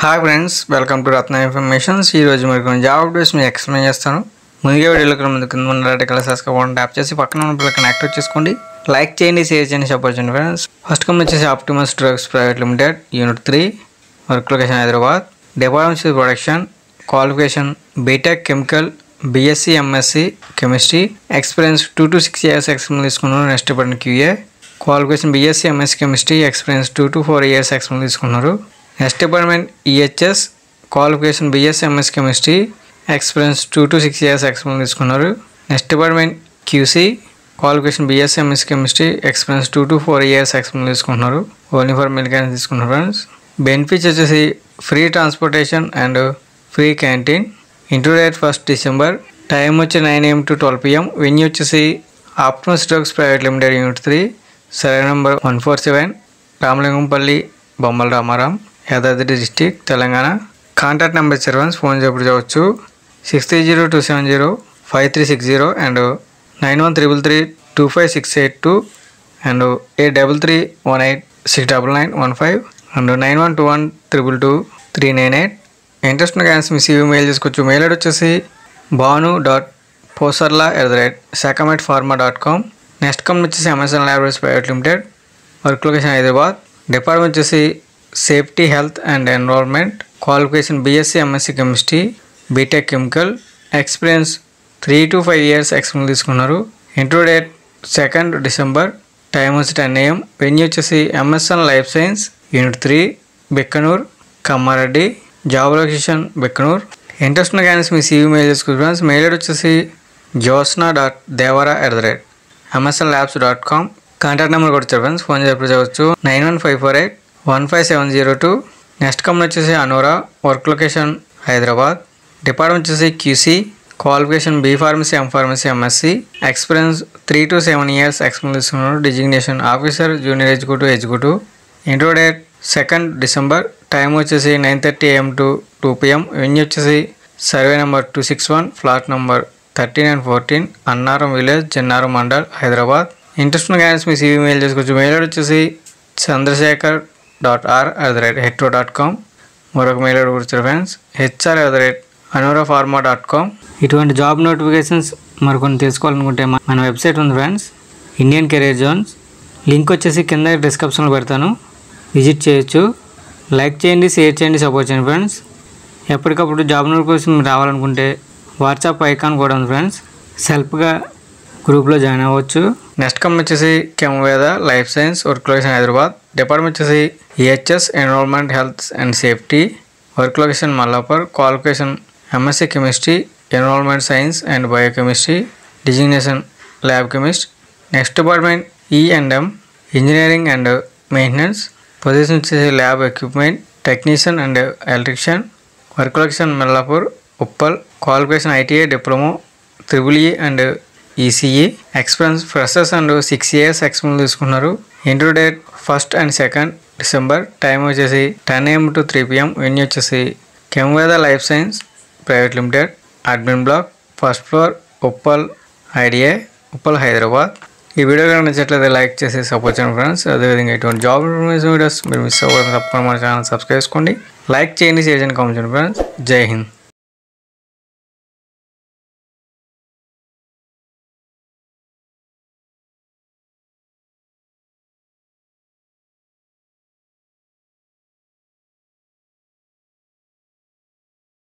Hi friends welcome to Ratna informations ఈ రోజు మరి కొన్ని జాబ్ అప్డేట్స్ మీకు ఎక్స్ప్లెయిన్ చేస్తాను. ముందుగా వీడియోలోకి ముందు కింద ఉన్న రెడ్ కలర్ సబ్స్క్రైబ్ ట్యాప్ చేసి పక్కన ఉన్న పిల్లలు కనెక్ట్ చేసుకోండి. లైక్ చేయండి షేర్ చేయండి సపోర్ట్ చేయండి ఫ్రెండ్స్ ఫస్ట్ కంపెనీ వచ్చేసి Optimus drugs private limited unit three work location Hyderabad department production qualification B Tech chemical B Sc M Sc chemistry experience two to six years experience తీసుకున్నారు next department Q A qualification B Sc M Sc chemistry experience two to four years experience తీసుకున్నారు. Next department E H S qualification B Sc M S chemistry experience two to six years experience తీసుకున్నారు. Next department Q C qualification B Sc M S chemistry experience two to four years experience తీసుకుంటున్నారు. Only for milk తీసుకున్నారు friends benefits వచ్చేసి free transportation and free canteen interview date first December time వచ్చి nine A M to twelve P M venue వచ్చేసి Optimus drugs private limited unit three survey number one four seven Ramalingampalli Bommala Ramaram. Yadadri district Telangana. Contact number సెర్వన్స్ phone చేపడు చేయవచ్చు six three zero two seven zero five three six zero and nine one triple three two five six eight two and eight double three one eight six double nine one five and nine one two one triple two three nine eight. Interest cans మీ CV mail చేసుకోవచ్చు. Mail ID వచ్చేసి Bhanu dot Posarla at the rate సెకమెట్ pharma dot com. Next company వచ్చేసి Amazon libraries private limited. Work location Hyderabad. Department వచ్చేసి safety health and enrolment qualification B Sc M Sc chemistry B Tech chemical experience three to five years experience తీసుకున్నారు. Interview date second December time వచ్చి ten AM. Venue వచ్చేసి M S N life science unit three Bikkanur Kammareddy job location Bikkanur. Interest ఉన్న క్యాన్స్ మీ CV mail చేసుకోవచ్చు friends mail ID వచ్చేసి Jyotsna dot Devara at the rate M S N labs dot com contact number కూడా చెప్పండి friends phone చేసి చేయవచ్చు nine one five four eight one five seven zero two. Next company వచ్చేసి Annora work location Hyderabad. Department వచ్చేసి Q C qualification B pharmacy M pharmacy M Sc. Experience three to seven years experience designation officer junior executive executive interview date second December time వచ్చేసి nine thirty A M to two P M. Venue వచ్చేసి survey number two six one flat number thirteen and fourteen Annaram village Jannaram mandal Hyderabad. Interest ఉన్న మీ CV mail చేసుకోవచ్చు. Mail వచ్చేసి Chandrashekar dot R at the rate Hetero dot com మరొక mail ID friends H R at the rate Annora pharma dot com ఇటువంటి job notifications మరికొన్ని తెలుసుకోవాలనుకుంటే మన website ఉంది friends Indian career zones link వచ్చేసి కింద డిస్క్రిప్షన్లో పెడతాను. విజిట్ చేయొచ్చు. లైక్ చేయండి షేర్ చేయండి సపోర్ట్ చేయండి ఫ్రెండ్స్ ఎప్పటికప్పుడు జాబ్ నోటిఫికేషన్ రావాలనుకుంటే వాట్సాప్ ఐకాన్ కూడా ఉంది ఫ్రెండ్స్ సెల్ఫ్గా గ్రూప్లో జాయిన్ అవ్వచ్చు. నెక్స్ట్ కంపెనీ వచ్చేసి Chemveda life science work location Hyderabad. Department వచ్చేసి E H S enrolment health and safety work location Mallapur. Qualification M Sc chemistry enrolment science and biochemistry designation lab chemist next department E and M engineering and maintenance position వచ్చేసి lab equipment technician and electrician work location Mallapur Uppal qualification I T I diploma triple E and E C E experience freshers and six years experience తీసుకున్నారు interview date first and second December time వచ్చేసి ten AM to three PM venue వచ్చేసి Chemveda life science private limited admin block first floor Uppal IDA Uppal Hyderabad ఈ video కనుక నచ్చట్లయితే like చేసి support చేయండి friends అదేవిధంగా ఇటువంటి జాబ్ ఇన్ఫర్మేషన్ వీడియోస్ మీరు మిస్ అవ్వడం తప్పకుండా మన ఛానల్ సబ్స్క్రైబ్ చేసుకోండి. లైక్ చేయండి చేయండి కామెంట్ చేయండి ఫ్రెండ్స్ జై హింద్.